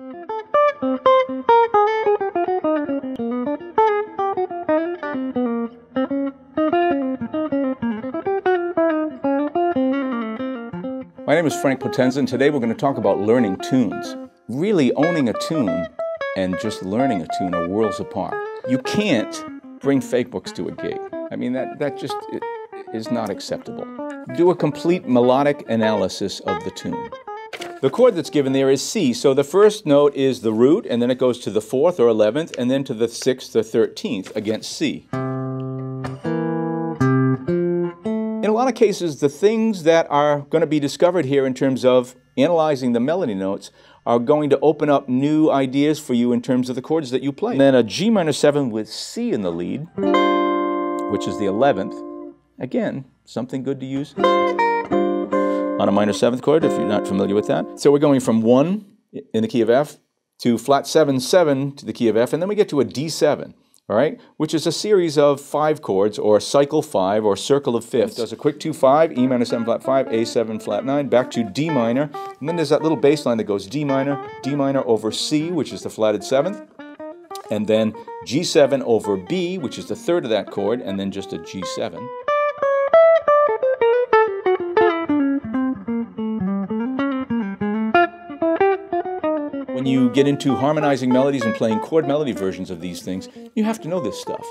My name is Frank Potenza, and today we're going to talk about learning tunes. Really owning a tune and just learning a tune are worlds apart. You can't bring fake books to a gig. I mean, that, that just is not acceptable. Do a complete melodic analysis of the tune. The chord that's given there is C, so the first note is the root, and then it goes to the fourth or eleventh, and then to the sixth or thirteenth against C. In a lot of cases, the things that are going to be discovered here in terms of analyzing the melody notes are going to open up new ideas for you in terms of the chords that you play. And then a G minor 7 with C in the lead, which is the 11th. Again, something good to use on a minor 7th chord if you're not familiar with that. So we're going from 1 in the key of F to flat 7 7 to the key of F, and then we get to a D7 all right, which is a series of five chords, or cycle five, or circle of fifths. Does a quick two five, E minor seven flat five, A seven flat nine, back to D minor, and then there's that little bass line that goes D minor, D minor over C, which is the flatted seventh, and then G7 over B, which is the third of that chord, and then just a G7. When you get into harmonizing melodies and playing chord melody versions of these things, you have to know this stuff.